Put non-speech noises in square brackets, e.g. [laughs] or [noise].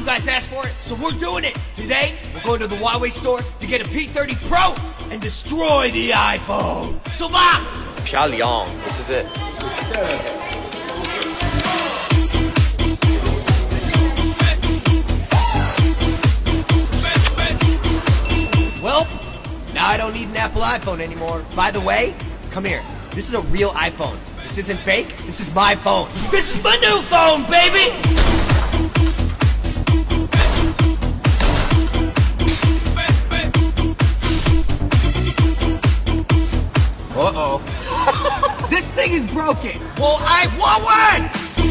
You guys asked for it, so we're doing it. Today, we're going to the Huawei store to get a P30 Pro and destroy the iPhone. So, Ma! Pyongyang, this is it. Well, now I don't need an Apple iPhone anymore. By the way, come here. This is a real iPhone. This isn't fake. This is my phone. This is my new phone, baby! Uh-oh. [laughs] This thing is broken. Well, I want one!